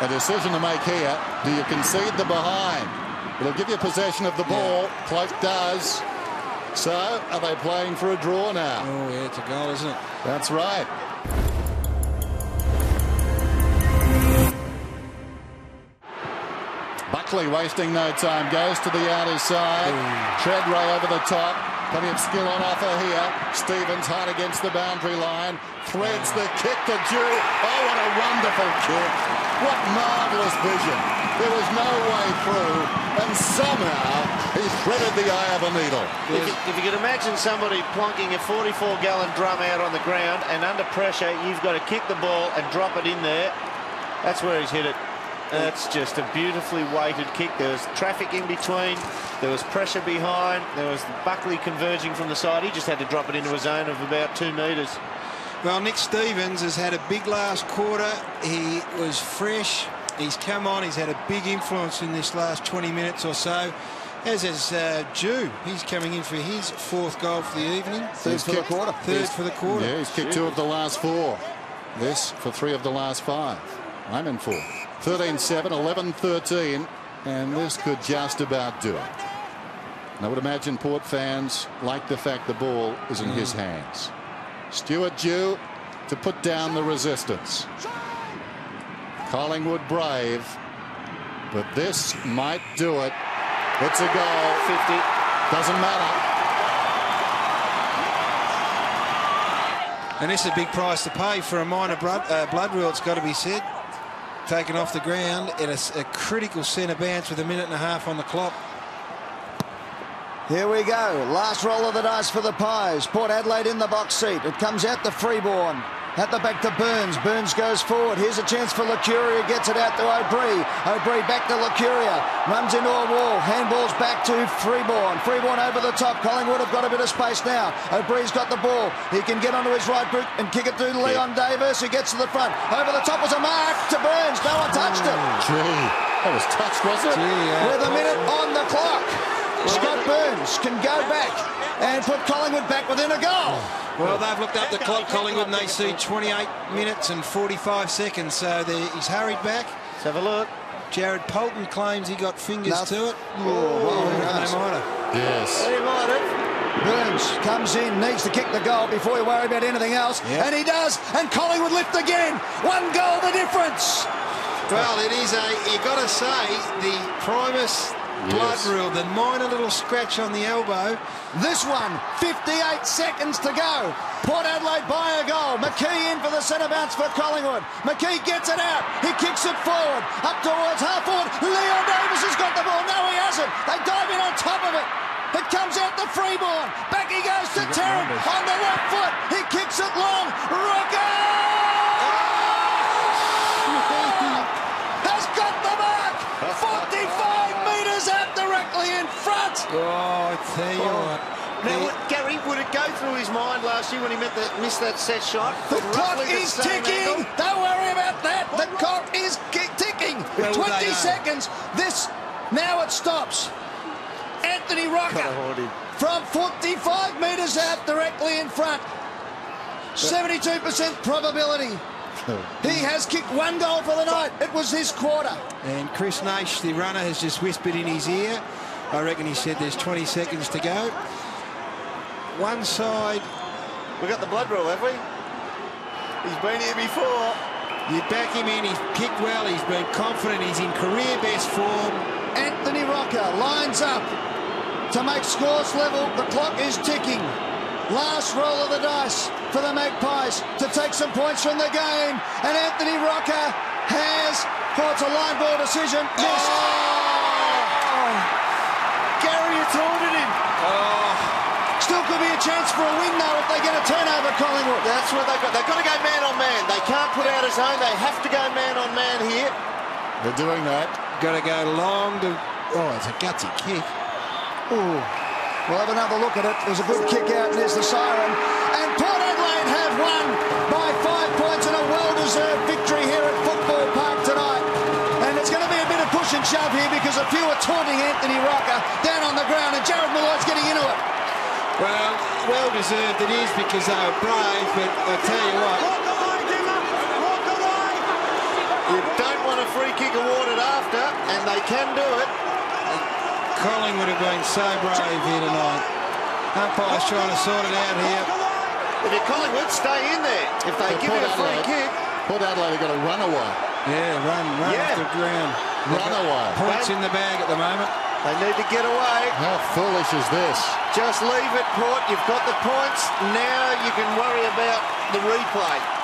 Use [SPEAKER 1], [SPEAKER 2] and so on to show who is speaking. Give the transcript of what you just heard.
[SPEAKER 1] A decision to make here. Do you concede the behind? It'll give you possession of the ball. Yeah. Cloke does. So, are they playing for a draw now?
[SPEAKER 2] Oh, yeah, it's a goal, isn't it?
[SPEAKER 1] That's right. Buckley wasting no time. Goes to the outer side. Ooh. Tredrea over the top. Plenty of skill on offer here. Stevens hard against the boundary line. Threads the kick to Dew. Oh, what a wonderful kick. What marvellous vision. There was no way through. And somehow he threaded the eye of a needle.
[SPEAKER 3] If you, if you could imagine somebody plonking a 44-gallon drum out on the ground and under pressure, you've got to kick the ball and drop it in there. That's where he's hit it. That's just a beautifully weighted kick. There was traffic in between. There was pressure behind. There was Buckley converging from the side. He just had to drop it into a zone of about two metres.
[SPEAKER 2] Well, Nick Stevens has had a big last quarter. He was fresh. He's come on. He's had a big influence in this last 20 minutes or so. As is uh, Dew. He's coming in for his fourth goal for the evening.
[SPEAKER 1] Third he's for the quarter.
[SPEAKER 2] Third he's, for the quarter.
[SPEAKER 1] Yeah, he's kicked two of the last four. This for three of the last five. I'm in four. 13-7, 11-13, and this could just about do it. And I would imagine Port fans like the fact the ball is in mm. his hands. Stuart Dew to put down the resistance. Collingwood brave, but this might do it. It's a goal. 50. Doesn't matter.
[SPEAKER 2] And this is a big price to pay for a minor blood, uh, blood rule, it's got to be said taken off the ground in a, a critical centre bounce with a minute and a half on the clock.
[SPEAKER 4] Here we go. Last roll of the dice for the Pies. Port Adelaide in the box seat. It comes out to Freeborn. At the back to Burns. Burns goes forward. Here's a chance for Licuria. Gets it out to O'Bree. O'Bree back to Licuria. Runs into a wall. Handballs back to Freeborn. Freeborn over the top. Collingwood have got a bit of space now. O'Bree's got the ball. He can get onto his right boot and kick it through to Leon yeah. Davis. He gets to the front. Over the top was a mark to Burns. No one touched it.
[SPEAKER 1] Mm, gee, that was touched, was it?
[SPEAKER 4] Gee, yeah. With a minute on the clock. Scott Burns can go back and put Collingwood back within a goal.
[SPEAKER 2] Well, they've looked up the clock, Collingwood, and they see 28 minutes and 45 seconds. So he's hurried back.
[SPEAKER 3] Let's have a look.
[SPEAKER 2] Jared Polton claims he got fingers
[SPEAKER 4] no.
[SPEAKER 2] to it.
[SPEAKER 4] Oh, well,
[SPEAKER 2] they might
[SPEAKER 1] have. Yes.
[SPEAKER 3] They might have.
[SPEAKER 4] Burns comes in, needs to kick the goal before you worry about anything else. Yep. And he does. And Collingwood lift again. One goal the difference.
[SPEAKER 2] Well, it is a, you got to say, the Primus blood yes. rule, the minor little scratch on the elbow.
[SPEAKER 4] This one, 58 seconds to go. Port Adelaide by a goal. McKee in for the centre bounce for Collingwood. McKee gets it out. He kicks it forward. Up towards half forward. Leon Davis has got the ball. No, he hasn't. They dive in on top of it. It comes out to Freeborn. Back he goes to Tarrant on the left foot. He kicks it long. Rocket!
[SPEAKER 2] Oh, I tell you oh. what.
[SPEAKER 3] Now, Gary, would it go through his mind last year when he the, missed that set shot?
[SPEAKER 4] The clock is ticking. Angle? Don't worry about that. The clock is ticking. Well, 20 seconds. This, now it stops. Anthony Rocca from 45 metres out directly in front. 72% probability. He has kicked one goal for the night. It was his quarter.
[SPEAKER 2] And Chris Naish, the runner, has just whispered in his ear I reckon he said there's 20 seconds to go. One side.
[SPEAKER 3] We've got the blood rule, have we? He's been here before.
[SPEAKER 2] You back him in. He's kicked well. He's been confident. He's in career best form.
[SPEAKER 4] Anthony Rocca lines up to make scores level. The clock is ticking. Last roll of the dice for the Magpies to take some points from the game. And Anthony Rocca has, oh, it's a line ball decision. Missed. Oh! Oh. Still could be a chance for a win, though, if they get a turnover, Collingwood.
[SPEAKER 3] That's what they've got. They've got to go man on man. They can't put out a zone. They have to go man on man here.
[SPEAKER 1] They're doing that.
[SPEAKER 2] Got to go long to... Oh, it's a gutsy kick.
[SPEAKER 4] Ooh. We'll have another look at it. There's a good kick out, and there's the siren. And Port Adelaide have won by five points in a well-deserved victory here at Football Park tonight. And it's going to be a bit of push and shove here because a few are taunting Anthony Rocca down on the ground, and Jarrod Molloy's getting into it.
[SPEAKER 2] Well, well deserved it is because they were brave, but I tell you what.
[SPEAKER 4] You
[SPEAKER 3] You don't want a free kick awarded after, and they can do it.
[SPEAKER 2] Collingwood have been so brave here tonight. Umpire's trying to sort it out here.
[SPEAKER 3] If you're Collingwood, stay in there. If they
[SPEAKER 1] But
[SPEAKER 3] give you a free
[SPEAKER 1] Adelaide-
[SPEAKER 3] kick,
[SPEAKER 1] Port Adelaide have got to run away.
[SPEAKER 2] Yeah, run, run
[SPEAKER 3] Yeah.
[SPEAKER 2] off the ground.
[SPEAKER 1] Run away.
[SPEAKER 2] Points in the bag at the moment.
[SPEAKER 3] They need to get away.
[SPEAKER 1] How foolish is this?
[SPEAKER 3] Just leave it, Port. You've got the points. Now you can worry about the replay.